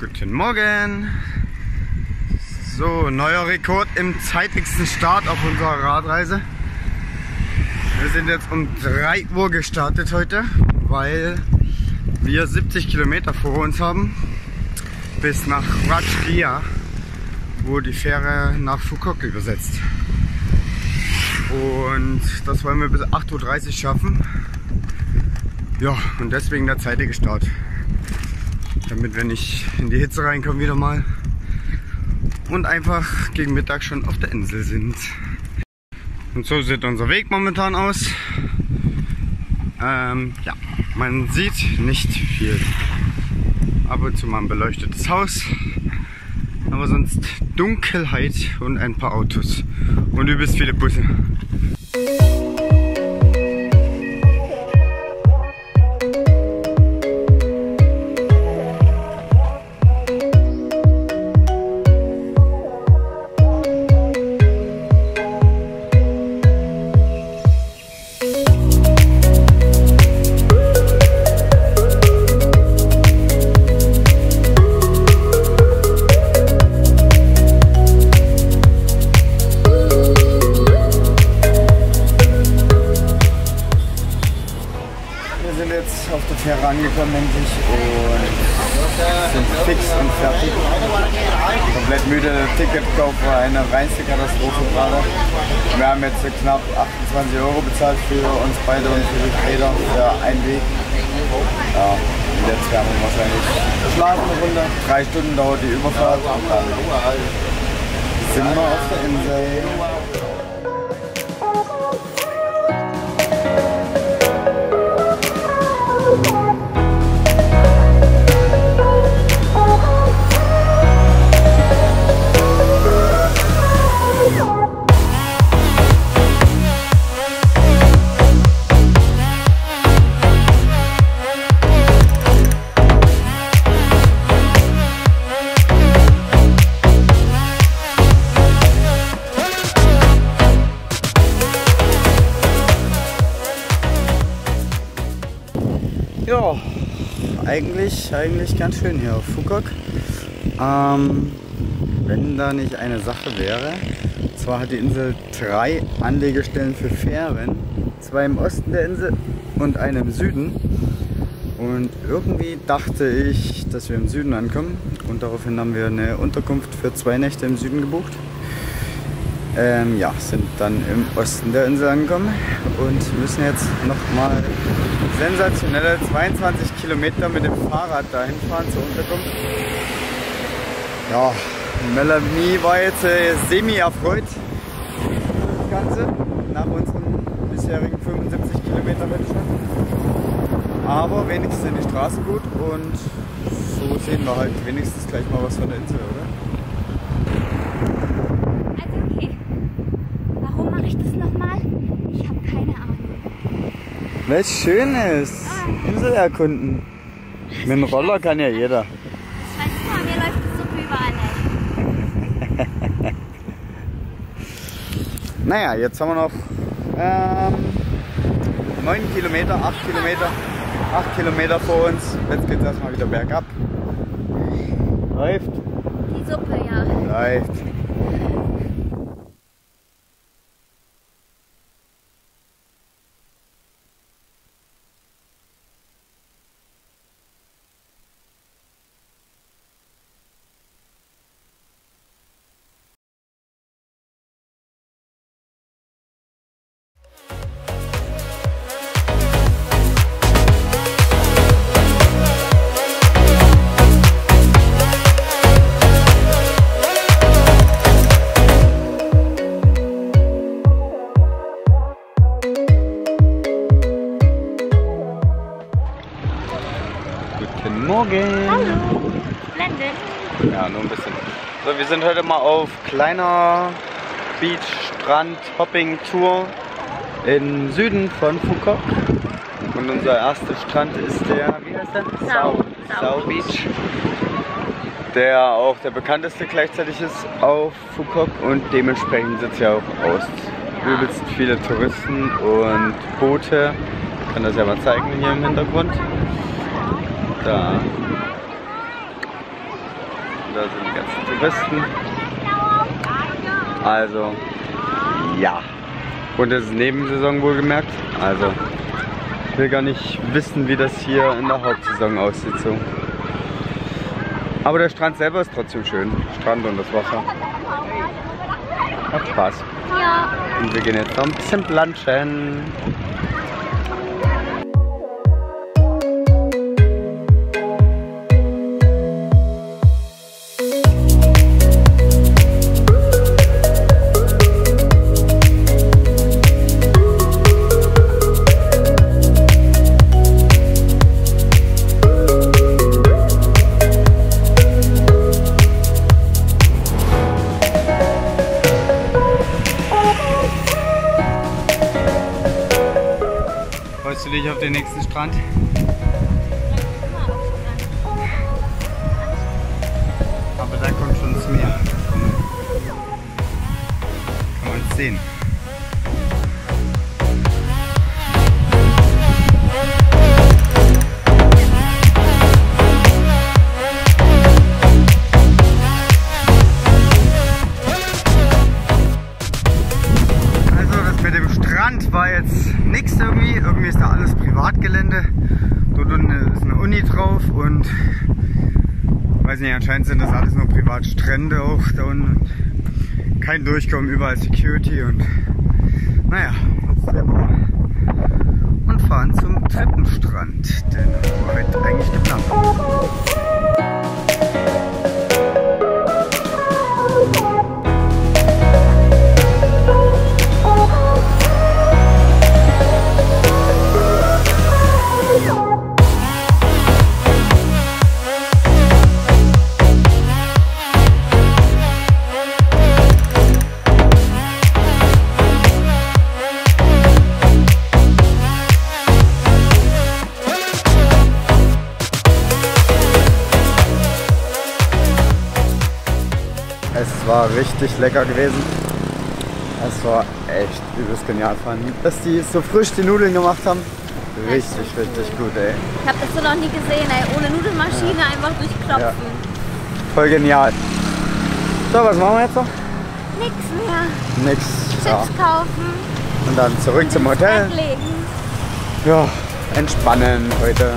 Guten Morgen. So, neuer Rekord im zeitigsten Start auf unserer Radreise. Wir sind jetzt um 3 Uhr gestartet heute, weil wir 70 Kilometer vor uns haben bis nach Rajkia, wo die Fähre nach Fukok übersetzt. Und das wollen wir bis 8.30 Uhr schaffen. Ja, und deswegen der zeitige Start damit wir nicht in die Hitze reinkommen wieder mal und einfach gegen Mittag schon auf der Insel sind. Und so sieht unser Weg momentan aus. Ähm, ja, man sieht nicht viel. Ab und zu mal ein beleuchtetes Haus, aber sonst Dunkelheit und ein paar Autos und übelst viele Busse. Fix und fertig. Komplett müde, Ticketkauf war eine reinste Katastrophe gerade. Wir haben jetzt knapp 28 Euro bezahlt für uns beide und für die Räder für einen Weg. Ja, jetzt werden wir wahrscheinlich schlafen eine Runde. Drei Stunden dauert die Überfahrt und dann sind wir auf der Insel. Eigentlich, eigentlich ganz schön hier auf Fukok. Ähm, wenn da nicht eine Sache wäre, zwar hat die Insel drei Anlegestellen für Fähren, zwei im Osten der Insel und eine im Süden. Und irgendwie dachte ich, dass wir im Süden ankommen und daraufhin haben wir eine Unterkunft für zwei Nächte im Süden gebucht. Ähm, ja, sind dann im Osten der Insel angekommen und müssen jetzt nochmal sensationelle 22 Kilometer mit dem Fahrrad dahin fahren zur Unterkunft. Ja, Melanie war jetzt äh, semi erfreut das Ganze nach unseren bisherigen 75 Kilometer Wettstand. Aber wenigstens sind die Straßen gut und so sehen wir halt wenigstens gleich mal was von der Insel, oder? Weil es schön ist. Insel erkunden. Mit dem Roller kann ja jeder. Weißt du, mir läuft das so überall nicht. naja, jetzt haben wir noch ähm, 9 Kilometer, 8 Kilometer, 8 Kilometer vor uns. Jetzt geht es erstmal wieder bergab. Läuft. Die Suppe, ja. Läuft. Guten Morgen. Hallo. Blende. Ja, nur ein bisschen. So, wir sind heute mal auf kleiner Beach, Strand, Hopping Tour im Süden von Fukok. Und unser erster Strand ist der, wie heißt der? Sau. Sau Beach. Der auch der bekannteste gleichzeitig ist auf Fukok und dementsprechend sieht es ja auch aus. Übelst viele Touristen und Boote. Ich kann das ja mal zeigen hier im Hintergrund. Da Da sind die ganzen Touristen. Also, ja. Und es ist Nebensaison wohlgemerkt. Also, ich will gar nicht wissen, wie das hier in der Hauptsaison aussieht. So. Aber der Strand selber ist trotzdem schön. Strand und das Wasser. Hat Spaß. Ja. Und wir gehen jetzt noch ein bisschen planschen. Auf den nächsten Strand? Aber da kommt schon das Meer. Kann man sehen. Drauf und weiß nicht, anscheinend sind das alles nur Privatstrände auch da unten. Kein Durchkommen, überall Security und naja, jetzt sind wir und fahren zum dritten Strand, den wir heute eigentlich geplant haben. War richtig lecker gewesen. Es war echt übelst genial fand. Dass die so frisch die Nudeln gemacht haben. Richtig, richtig gut, ey. Ich habe das so noch nie gesehen, ey. Ohne Nudelmaschine einfach durchklopfen. Ja. Voll genial. So, was machen wir jetzt noch? Nix mehr. Nix. Chips Ja. kaufen. Und dann zurück zum Hotel. Ja, entspannen heute.